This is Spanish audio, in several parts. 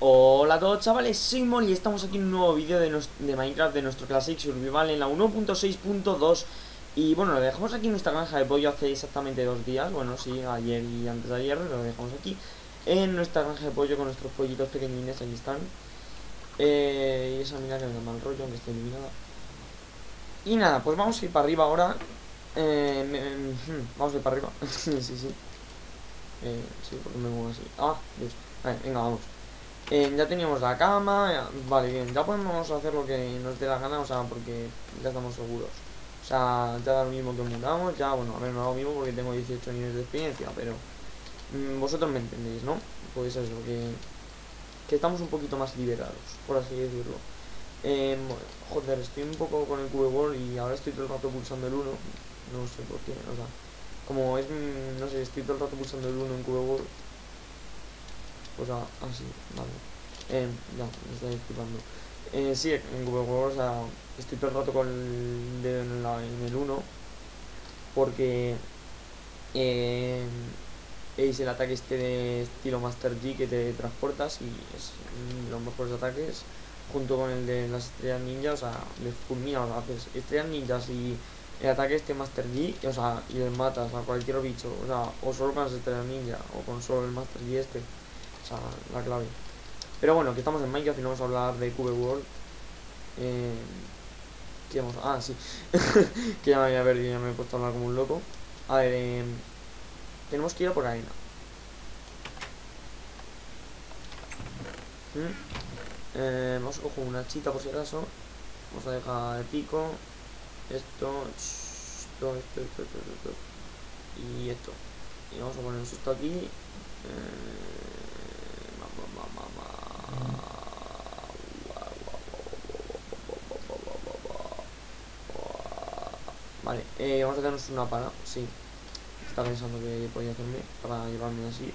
Hola a todos chavales, soy Mon y estamos aquí en un nuevo vídeo de, de, Minecraft de nuestro Classic Survival en la 1.6.2 Y bueno, lo dejamos aquí en nuestra granja de pollo hace exactamente dos días Bueno, sí, ayer y antes de ayer lo dejamos aquí En nuestra granja de pollo con nuestros pollitos pequeñines, aquí están. Eh, Y esa mina que me da mal rollo, aunque esté eliminada. Y nada, pues vamos a ir para arriba ahora eh, Vamos a ir para arriba, sí, sí. Eh, Sí, porque me muevo así. Ah, Dios, venga, vamos eh, ya teníamos la cama, vale, bien, ya podemos hacer lo que nos dé la gana, o sea, porque ya estamos seguros. O sea, ya da lo mismo que muramos, ya, bueno, a ver, no lo mismo porque tengo 18 niveles de experiencia, pero mm, vosotros me entendéis, ¿no? Pues eso, que, que estamos un poquito más liberados, por así decirlo. Eh, joder, estoy un poco con el cube y ahora estoy todo el rato pulsando el 1, no sé por qué, o sea, como es, mm, no sé, estoy todo el rato pulsando el 1 en o sea, así, vale. Eh, ya, me estoy disculpando. Eh, sí, en Google World, o sea, estoy todo con el dedo en, el 1 porque eh, es el ataque este de estilo Master G que te transportas y es los mejores ataques junto con el de las estrellas ninja, o sea, le fulmina, haces estrellas ninjas y el ataque este Master G, o sea, y le matas a cualquier bicho, o sea, o solo con las estrellas ninja o con solo el Master G este la clave. Pero bueno, que estamos en Minecraft y no vamos a hablar de Cube World. Eh, ¿Qué vamos a...? Ah, sí. que ya me había perdido, ya me he puesto a hablar como un loco. A ver, eh, tenemos que ir a por arena. ¿Mm? Eh, vamos a coger una chita por si acaso. Vamos a dejar el pico. Esto, esto, esto, esto, esto, Y esto. Y vamos a poner esto aquí. Eh, Vale, eh, vamos a hacernos una pala, sí. Estaba pensando que podía hacerme para llevarme así.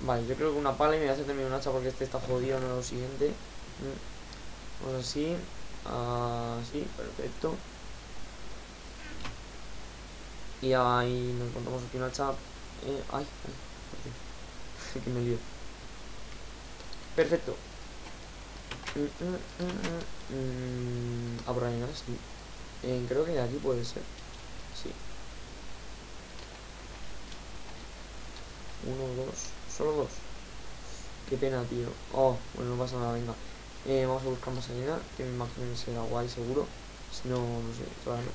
Vale, yo creo que una pala y me voy a hacer también un hacha porque este está jodido, no lo siguiente. Mm. Vamos así. Así, perfecto. Y ahí nos encontramos aquí una hacha. Eh, ay, ay, que me lío. Perfecto. Mm, mm, mm, Abro ahí, sí. Eh, creo que de aquí puede ser. Sí. Uno, dos. Solo dos. Qué pena, tío. Oh, bueno, no pasa nada, venga. Eh, vamos a buscar más arena, que me imagino que será guay seguro. Si no, no sé, todavía no.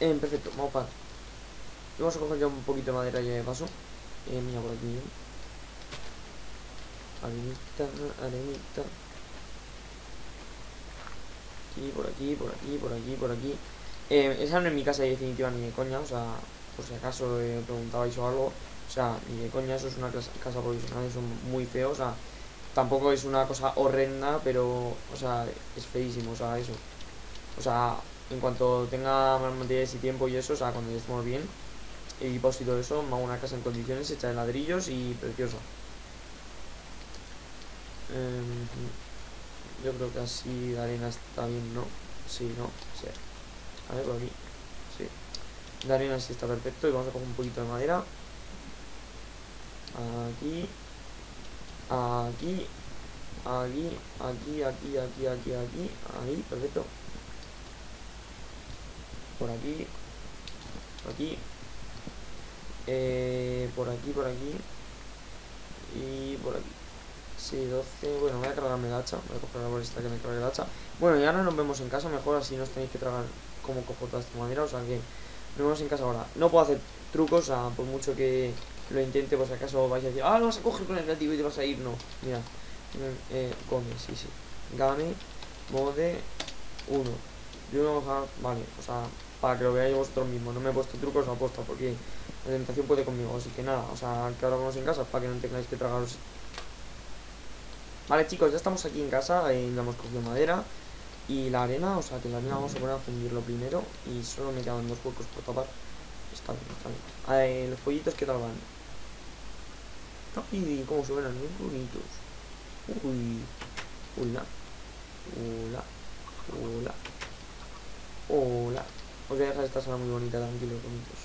Eh, perfecto, vamos para. Vamos a coger ya un poquito de madera ya de paso. Eh, mira por aquí. Arenita, arenita. Aquí, por aquí, por aquí, por aquí, por aquí. Eh, esa no es mi casa definitiva ni de coña, o sea, por si acaso eh, preguntabais o algo. O sea, ni de coña, eso es una casa, provisional, eso es muy feo, o sea, tampoco es una cosa horrenda, pero, o sea, es feísimo, o sea, eso. O sea, en cuanto tenga más materiales y tiempo y eso, o sea, cuando ya estemos bien, equipos y todo eso, me una casa en condiciones hecha de ladrillos y preciosa. Em, yo creo que así la arena está bien, ¿no? Sí, ¿no? Sí. A ver, por aquí. Sí. La arena sí está perfecto. Y vamos a coger un poquito de madera. Aquí. Aquí. Aquí. Aquí, aquí, aquí, aquí, aquí. Ahí, perfecto. Por aquí. Aquí. Eh, por aquí, por aquí. Y por aquí. Sí, 12. Bueno, voy a cargarme el hacha. Voy a coger la bolista que me cargue el hacha. Bueno, y ahora nos vemos en casa. Mejor así no os tenéis que tragar como cojo toda esta madera. O sea que nos vemos en casa ahora. No puedo hacer trucos, o sea, por mucho que lo intente, pues acaso vais a decir, ah, lo vas a coger con el creativo y te vas a ir. No, mira. Eh, come, sí, sí. Game, mode 1. Yo no a vale, o sea, para que lo veáis vosotros mismos. No me he puesto trucos a aposta porque la tentación puede conmigo. Así que nada, o sea, que ahora vamos en casa para que no tengáis que tragaros Vale chicos, ya estamos aquí en casa, eh, hemos cogido madera y la arena, o sea que la arena vamos a poner a fundirlo primero y solo me quedan dos huecos por tapar. Está bien, está bien. A ver, los pollitos, ¿qué tal van? Ay, cómo suenan, muy bonitos. Uy, hola, hola, hola, hola. Os voy a dejar esta sala muy bonita, tranquilos, bonitos.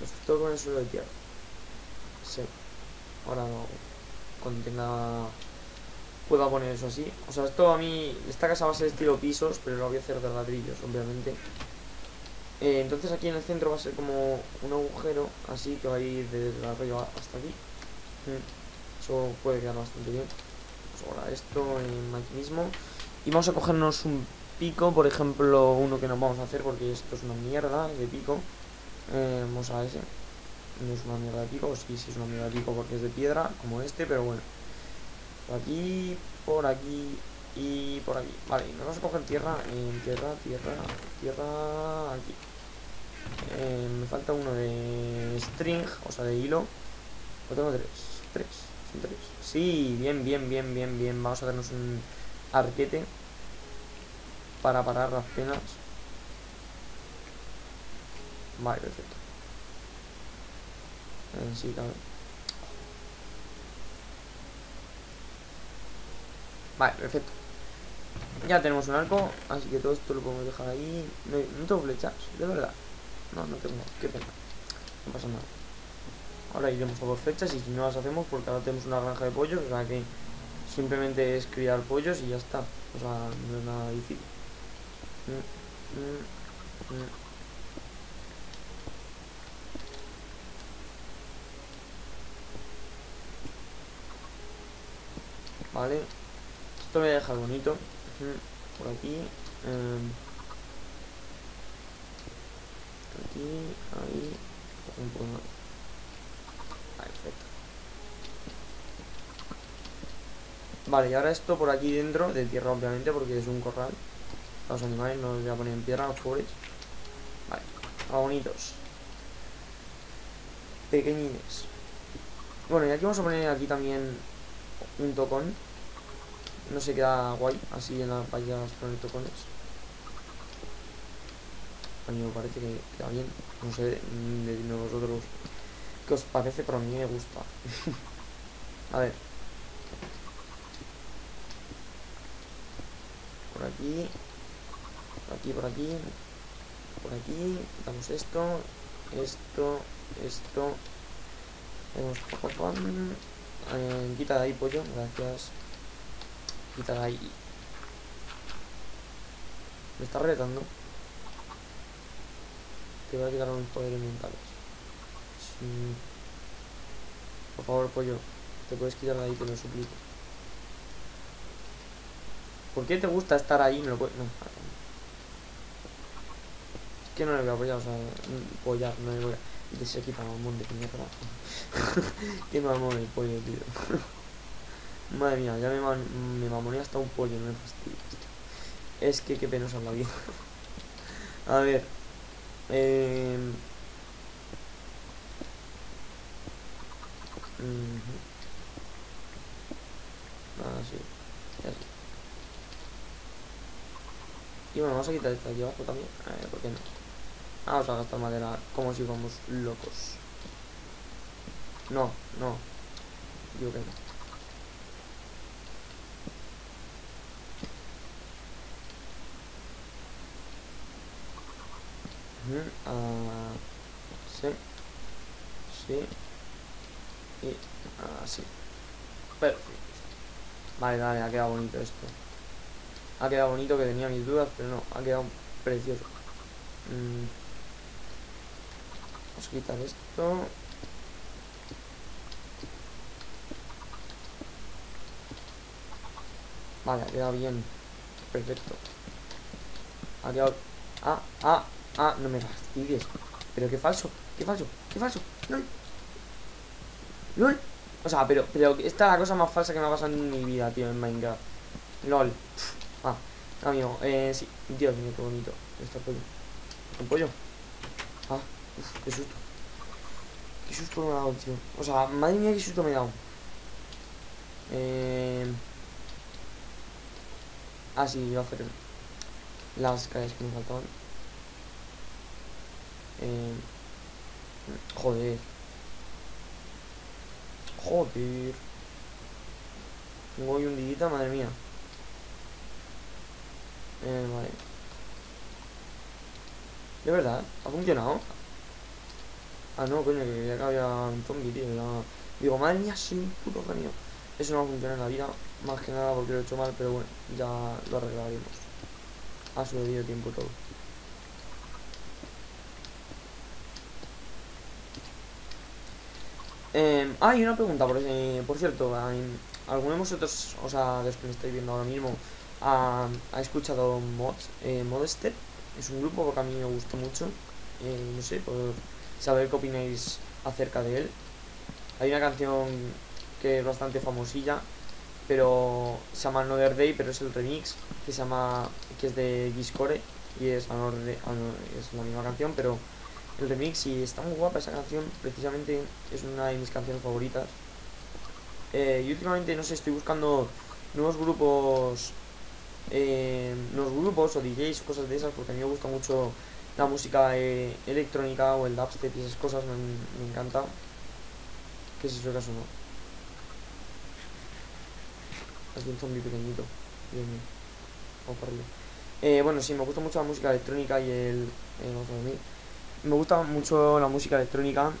Los todo con el suelo de tierra. Sí. Ahora. Cuando tenga... Pueda poner eso así. O sea, esto a mí... Esta casa va a ser estilo pisos, pero lo voy a hacer de ladrillos, obviamente. Eh, entonces aquí en el centro va a ser como un agujero así que va a ir desde arriba hasta aquí. Mm, eso puede quedar bastante bien. Pues ahora esto en aquí mismo. Y vamos a cogernos un pico, por ejemplo, uno que nos vamos a hacer porque esto es una mierda de pico. Eh, vamos a ese. No es una mierda de pico, sí, sí es una mierda de pico porque es de piedra, como este, pero bueno. Por aquí, por aquí y por aquí. Vale, nos vamos a coger tierra, tierra, tierra, tierra, aquí. Eh, me falta uno de string, o sea, de hilo. Lo tengo tres, tres, son tres. Sí, bien, bien, bien, bien, bien. Vamos a darnos un arquete para parar las penas. Vale, perfecto. Eh, sí, claro. Vale, perfecto. Ya tenemos un arco, así que todo esto lo podemos dejar ahí. No, tengo flechas, de verdad. No, no tengo, qué pena. No pasa nada. Ahora iremos a por flechas y si no las hacemos, porque ahora tenemos una granja de pollos, o sea que simplemente es criar pollos y ya está. O sea, no es nada difícil. Vale. Esto me voy a dejar bonito. Por aquí. Eh, aquí, ahí. Un poco más. Perfecto. Vale, y ahora esto por aquí dentro, de tierra obviamente, porque es un corral. Los animales no los voy a poner en piedra, los pobres. Vale, a bonitos. Pequeñines. Bueno, y aquí vamos a poner aquí también un tocón no se queda guay así en las vallas poner tocones. A mí me parece que queda bien. No sé, de vosotros qué os parece, pero a mí me gusta. a ver. Por aquí. Por aquí, por aquí. Por aquí. Quitamos esto. Esto. Esto. Tenemos... Eh, quita de ahí pollo, gracias quitar ahí. Me está retando. Te voy a quitar unos poderes mentales. Por favor, pollo. Te puedes quitar de ahí, te lo suplico. ¿Por qué te gusta estar ahí? Me lo puedes... No. Es que no le voy a apoyar, o sea... Apoyar, no le voy a... Y se quita mamón de mierda. Qué mamón el pollo, tío. Madre mía, ya me, me mamonea hasta un pollo, no me fastidio. Es que qué penosa la vida. A ver. Eh... Ah, sí. Y bueno, vamos a quitar esto aquí abajo también. A ver, ¿por qué no? Vamos a gastar madera como si fuéramos locos. No, no. Digo que no. Sí. Sí. Y así. Perfecto. Vale, vale, ha quedado bonito esto. Ha quedado bonito que tenía mis dudas, pero no, ha quedado precioso. Mm. Vamos a quitar esto. Vale, ha quedado bien. Perfecto. Ha quedado... Ah, ah, Ah, no me fastidies. Pero qué falso, qué falso, qué falso. LOL. O sea, pero, pero esta es la cosa más falsa que me ha pasado en mi vida, tío, en Minecraft. LOL. Ah, amigo, eh, sí. Dios mío, qué bonito. Este pollo. ¿Un pollo? Ah, uf, qué susto. Qué susto me ha dado, tío. O sea, madre mía, qué susto me ha dado. Eh... Ah, sí, iba a hacer las calles que me faltaban. Eh, joder. Joder. Tengo hoy un diguita, madre mía. Eh, vale. ¿De verdad? ¿Ha funcionado? Ah, no, coño, que ya que había un zombie, tío. Digo, madre mía, un puto genio. Eso no va a funcionar en la vida, más que nada porque lo he hecho mal, pero bueno, ya lo arreglaremos. A su debido tiempo todo. Eh, ah, y una pregunta, por, eh, por cierto, ¿alguno de vosotros, o sea, de los que me estáis viendo ahora mismo, ha, ha escuchado Mods, eh, Modestep? Es un grupo que a mí me gusta mucho, eh, no sé, por saber qué opináis acerca de él. Hay una canción que es bastante famosilla, pero se llama Another Day, pero es el remix, que se llama, que es de Giscore, y es, es la misma canción, pero el remix y está muy guapa esa canción, precisamente es una de mis canciones favoritas. Eh, y últimamente, no sé, estoy buscando nuevos grupos, eh, nuevos grupos o DJs, cosas de esas, porque a mí me gusta mucho la música eh, electrónica o el dubstep y esas cosas, me, me encanta. ¿Qué es eso caso no? Es un zombie pequeñito. Dios mío. Arriba. Eh, bueno, sí, me gusta mucho la música electrónica y el... vamos a dormir me gusta mucho la música electrónica.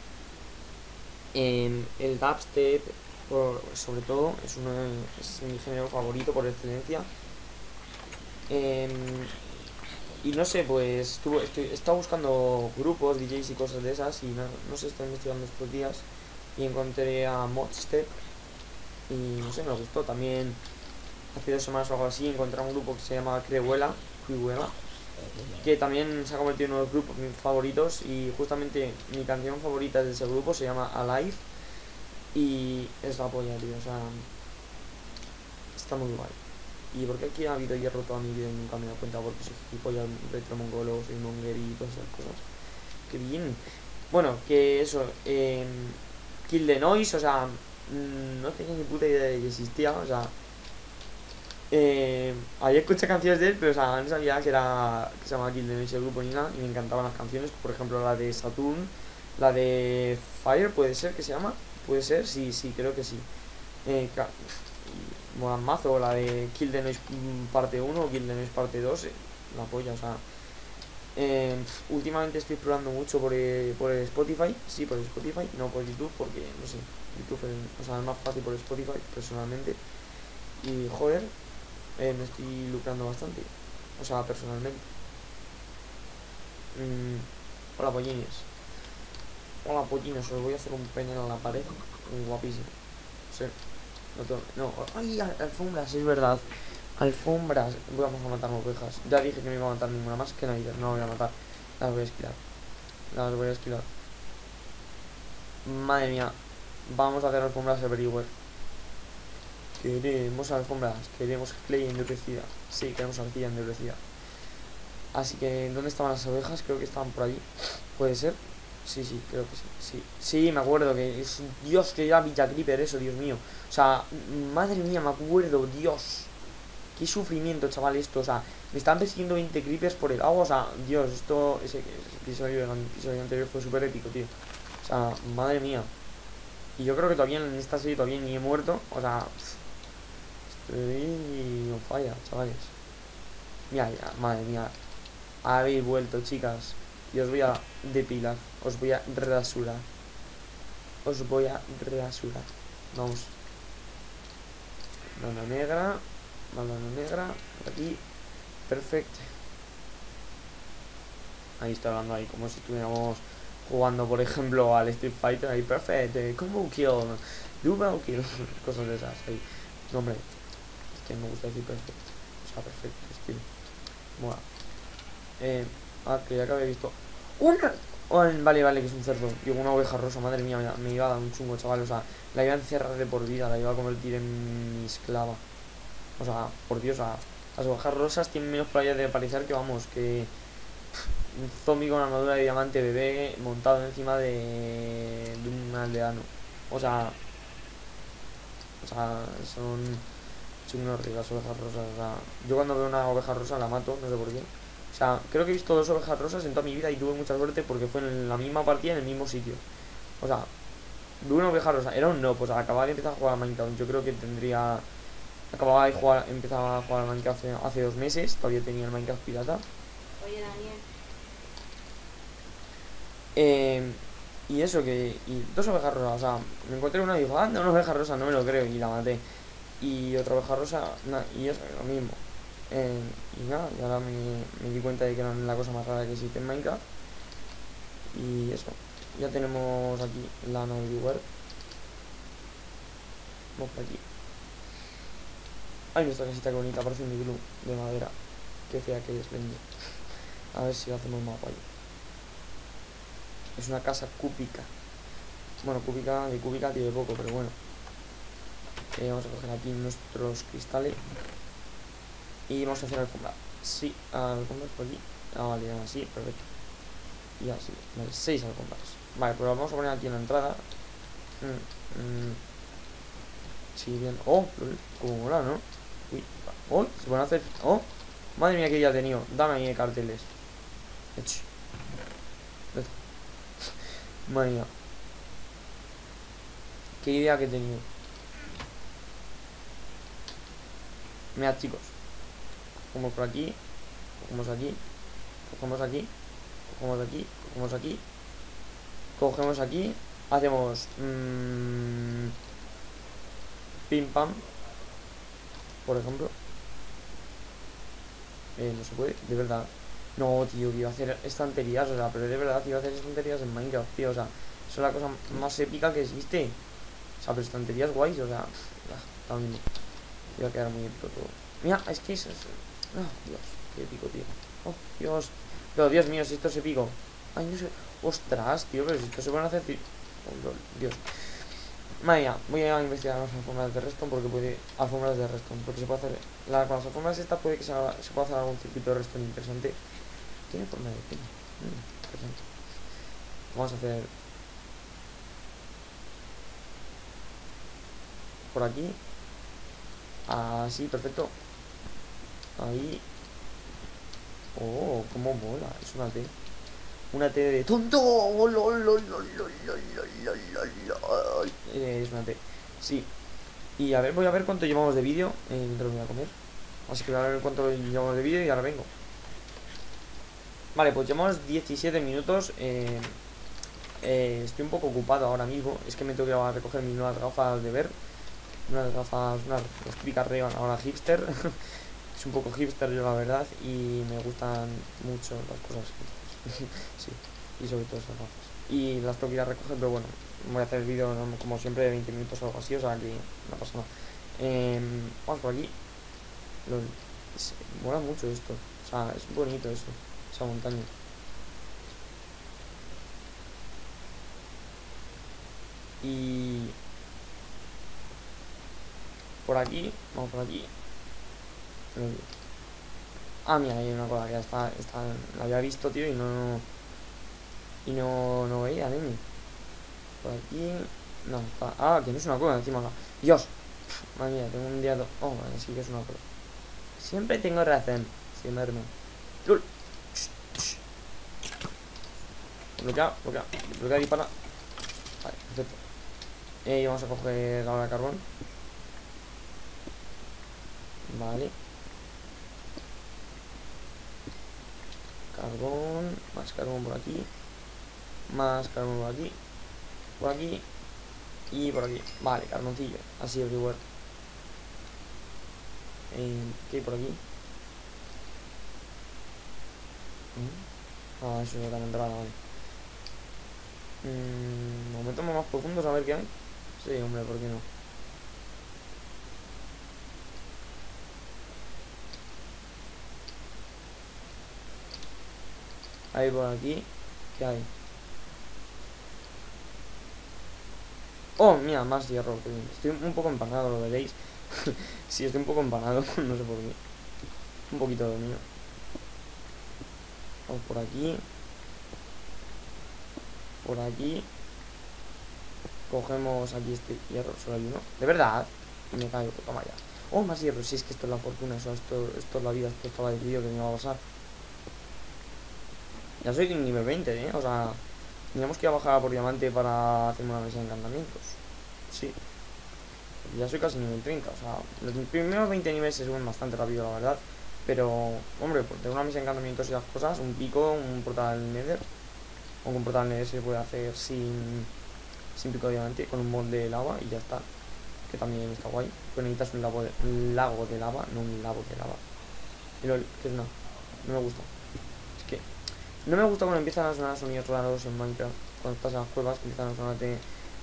el dubstep, sobre todo, es, uno es mi género favorito por excelencia. Em, y no sé, pues estuve, estoy, he estado buscando grupos, DJs y cosas de esas y no, no sé, estoy investigando estos días y encontré a Modstep y no sé, me gustó. También hace dos semanas o algo así encontré un grupo que se llama Creuela, Creuela que también se ha convertido en uno de los grupos favoritos y justamente mi canción favorita de ese grupo se llama Alive y es la polla, tío, o sea, está muy guay. Y porque aquí ha habido hierro toda mi vida y nunca me he dado cuenta porque soy gilipollas retro mongolo, soy monger y todas esas cosas. Qué bien. Bueno, que eso, eh, Kill the Noise, o sea, mm, no tenía ni puta idea de que existía, o sea, eh, había escuchado canciones de él, pero o sea, no sabía que era que se llamaba Kill the el grupo ni nada, y me encantaban las canciones, por ejemplo la de Saturn, la de Fire, puede ser que se llama, puede ser, sí, sí, creo que sí. Eh, mazo, la de Kill the Noise parte 1 o Kill the Noise parte 2, eh, la polla, o sea. Eh, últimamente estoy explorando mucho por, eh, por Spotify, sí, por Spotify, no por YouTube, porque no sé, YouTube es, o sea, es más fácil por Spotify, personalmente. Y joder, eh, me estoy lucrando bastante. O sea, personalmente. Mm, hola, pollines. Hola, pollines. Os voy a hacer un pene en la pared. Guapísimo. No, no. Ay, alfombras, es verdad. Alfombras. Vamos a matar ovejas. Ya dije que no iba a matar ninguna más que Navidad. No voy a matar. Las voy a esquilar. Las voy a esquilar. Madre mía. Vamos a hacer alfombras everywhere. Queremos alfombras, queremos clay endurecida. Sí, queremos arcilla endurecida. Así que, ¿dónde estaban las ovejas? Creo que estaban por allí. ¿Puede ser? Sí, sí, creo que sí. Sí, sí me acuerdo que es... Dios, que era Villa Creeper eso, Dios mío. O sea, madre mía, me acuerdo, Dios. Qué sufrimiento, chaval, esto. O sea, me están persiguiendo 20 creepers por el agua. O sea, Dios, esto... Ese, episodio, el episodio anterior fue súper épico, tío. O sea, madre mía. Y yo creo que todavía en esta serie todavía ni he muerto. O sea... Y no falla, chavales. Mira, ya, madre mía. Habéis vuelto, chicas. Y os voy a depilar. Os voy a rasurar. Os voy a rasurar. Vamos. Banda negra. Banda negra. aquí. Perfecto. Ahí está hablando ahí como si estuviéramos jugando, por ejemplo, al Street Fighter. Ahí, perfecto. Combo kill. Double kill. Cosas de esas. Ahí. No, hombre me gusta decir perfecto. O sea, perfecto, estilo. Bueno. Eh, ah, ya que había visto. ¡Una! Oh, vale, vale, que es un cerdo. Digo, una oveja rosa, madre mía, me, iba a dar un chungo, chaval. O sea, la iba a encerrar de por vida, la iba a convertir en mi esclava. O sea, por Dios, o las ovejas rosas tienen menos probabilidad de aparecer que, vamos, que un zombie con armadura de diamante bebé montado encima de, de un aldeano. O sea, o sea, son chungos las ovejas rosas. O sea, yo cuando veo una oveja rosa la mato, no sé por qué. O sea, creo que he visto dos ovejas rosas en toda mi vida y tuve mucha suerte porque fue en la misma partida en el mismo sitio. O sea, vi una oveja rosa, era un no, pues al acabar de empezar a jugar a Minecraft, yo creo que tendría. Acababa de jugar, empezaba a jugar a Minecraft hace, dos meses, todavía tenía el Minecraft pirata. Oye, Daniel. Eh, Y eso que. Y dos ovejas rosas. O sea, me encontré una y dijo, anda, una oveja rosa, no me lo creo. Y la maté. Y otra oveja rosa, y eso, lo mismo. Eh, y nada, y ahora me, di cuenta de que era la cosa más rara que existe en Minecraft. Y eso. Ya tenemos aquí la no everywhere. Vamos por aquí. Ay, nuestra casita que bonita, parece un iglú de madera. Qué fea que es. A ver si hacemos mapa ahí. Es una casa cúbica. Bueno, cúbica, de cúbica tiene poco, pero bueno. Eh, vamos a coger aquí nuestros cristales. Y vamos a hacer alfombra. Sí, alfombras por aquí. Ah, vale, así, perfecto. Y así, vale, seis alfombras. Vale, pues vamos a poner aquí en la entrada. Mm, mm. Sí, bien. Oh, como mola, ¿no? Uy, oh, se van hacer. Oh, madre mía, que ya he tenido. Dame ahí carteles. Ech. Madre mía. Qué idea que he tenido. Mira, chicos. Cogemos por aquí. Cogemos aquí. Cogemos aquí. Cogemos aquí. Cogemos aquí. Cogemos aquí. Hacemos... Mmm, pim pam. Por ejemplo. Eh, no se puede, de verdad. No, tío, que iba a hacer estanterías, o sea, pero de verdad iba a hacer estanterías en Minecraft, tío, o sea, eso es la cosa más épica que existe. O sea, pero estanterías guays, o sea, también iba a quedar muy épico todo. Mira, es que eso es... Oh, Dios, qué épico, tío. Oh, Dios. Pero, Dios mío, si esto es épico. Ay, no sé. Ostras, tío, pero si esto se puede hacer... Oh, Dios. Madre mía, voy a investigar las alfombras de Reston porque puede. Alfombras de Reston, porque se puede hacer. La, con las alfombras estas puede que se, se pueda hacer algún circuito de Reston interesante. Tiene forma de peña. Mm, Vamos a hacer. Por aquí. Así, perfecto. Ahí. Oh, cómo mola. Es una T. Una T de tonto. Es una T. Sí. Y a ver, voy a ver cuánto llevamos de vídeo. Eh, voy a comer. Así que voy a ver cuánto llevamos de vídeo y ahora vengo. Vale, pues llevamos 17 minutos. Eh, eh, estoy un poco ocupado ahora mismo. Es que me tengo que ir a recoger mis nuevas gafas de ver. Unas gafas, unas típicas ray ahora hipster. es un poco hipster yo la verdad. Y me gustan mucho las cosas sí, y sobre todo esas gafas. Y las tengo que ir a recoger, pero bueno, voy a hacer el vídeo como siempre de 20 minutos o algo así, o sea que no pasa nada. Eh, vamos por aquí. Lo, mola mucho esto, o sea, es bonito eso, esa montaña. Y por aquí, vamos por aquí. Ah, mira, hay una cosa que ya está, está, la había visto, tío, y no... Y no, no veía, Nemi. Por aquí... No, está... Ah, que no es una cueva encima acá. ¡Dios! Madre mía, tengo un día... Oh, sí que es una cueva. Siempre tengo razón. Siempre, hermano. ¡Lul! Bloquea, bloquea. Bloquea, dispara. Perfecto. Y vamos a coger ahora carbón. Vale. Carbón, más carbón por aquí. Más carbón por aquí. Por aquí. Y por aquí. Vale, carboncillo. Así everywhere. Eh, ¿Qué hay por aquí? ¿Mm? Ah, eso es la entrada, vale. Mm, momentos más profundos a ver qué hay. Sí, hombre, ¿por qué no? Ahí por aquí. ¿Qué hay? Oh, mira, más hierro. Estoy un poco empanado, lo veréis. sí, estoy un poco empanado, no sé por qué. Un poquito de mío. Vamos por aquí. Por aquí. Cogemos aquí este hierro, solo hay uno. De verdad. Me caigo, toma ya. Oh, más hierro, si es que esto es la fortuna, eso, esto, esto es la vida, esto estaba decidido que me iba a pasar. Ya soy nivel 20, ¿eh? O sea, teníamos que ir a bajar por diamante para hacer una mesa de encantamientos. Sí. Ya soy casi nivel 30, o sea, los primeros 20 niveles se suben bastante rápido, la verdad. Pero, hombre, por tener una mesa de encantamientos y las cosas, un pico, un portal nether, Un comportable se puede hacer sin, sin pico de diamante, con un mod de lava y ya está. Que también está guay. Pero necesitas un lago de, lago de lava, no un lago de lava. Y lo, que es no, no me gusta. No me gusta cuando empiezan a sonar sonidos raros en Minecraft. Cuando en las cuevas, empiezan a sonar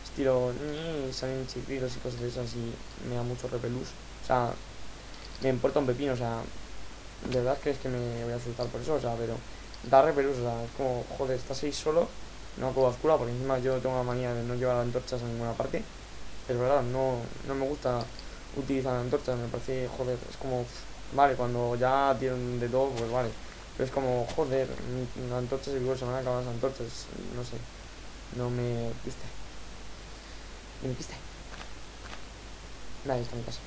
estilo y salen chirridos y cosas de esas y me da mucho repelús. O sea, me importa un pepino, o sea, de verdad crees que me voy a asustar por eso, o sea, pero da repelús, o sea, es como, joder, estás ahí solo, no cueva oscura, porque encima yo tengo la manía de no llevar antorchas a ninguna parte. Es verdad, no, no me gusta utilizar antorchas, me parece, joder, es como, vale, cuando ya tienen de todo, pues vale. Pero es como, joder, antorchas y luego se van a acabar las antorchas, no sé, no me gusta. No me gusta. Vale, está en casa.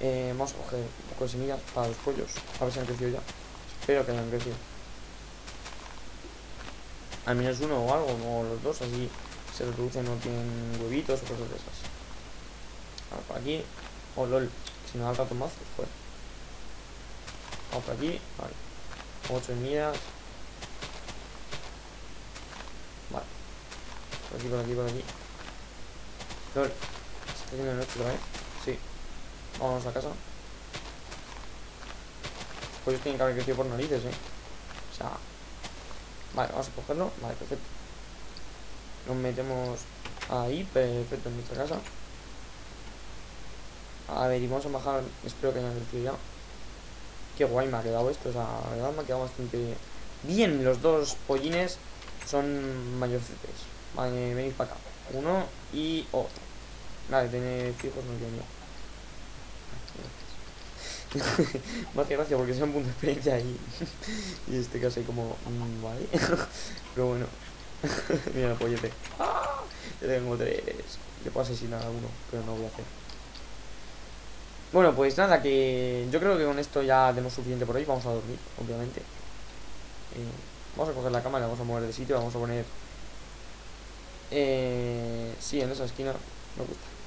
Eh, vamos a coger un poco de semillas para los pollos. A ver si han crecido ya. Espero que hayan crecido. Al menos uno o algo, o los dos, así se reproducen, no tienen huevitos o cosas de esas. Vamos por aquí. Oh, lol. Si no da rato más, pues Vamos por aquí. Vale. Ocho semillas. Vale. Por aquí, por aquí, por aquí. Lol. ¿Se está haciendo noche otra vez? Sí. Vamos a casa. Pollos tienen que haber crecido por narices, eh. O sea. Vale, vamos a cogerlo. Vale, perfecto. Nos metemos ahí, perfecto, en nuestra casa. A ver, y vamos a bajar. Espero que hayan crecido ya. Qué guay me ha quedado esto. O sea, la verdad me ha quedado bastante bien. Los dos pollines son mayorcetes. Vale, venid para acá. Uno y otro. Vale, tiene fijos, no tiene más que gracia porque sea un punto de experiencia y, y este caso hay como mm, vale pero bueno mira el pollete ¡Ah! yo tengo tres le puedo asesinar a uno pero no voy a hacer bueno pues nada que yo creo que con esto ya tenemos suficiente por hoy vamos a dormir obviamente eh, vamos a coger la cámara vamos a mover de sitio vamos a poner eh, sí en esa esquina me gusta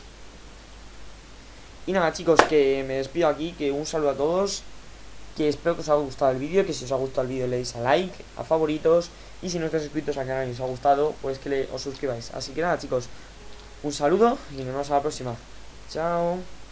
y nada chicos, que me despido aquí, que un saludo a todos, que espero que os haya gustado el vídeo, que si os ha gustado el vídeo le deis a like, a favoritos, y si no estáis suscritos al canal y os ha gustado, pues que os suscribáis. Así que nada chicos, un saludo y nos vemos a la próxima. Chao.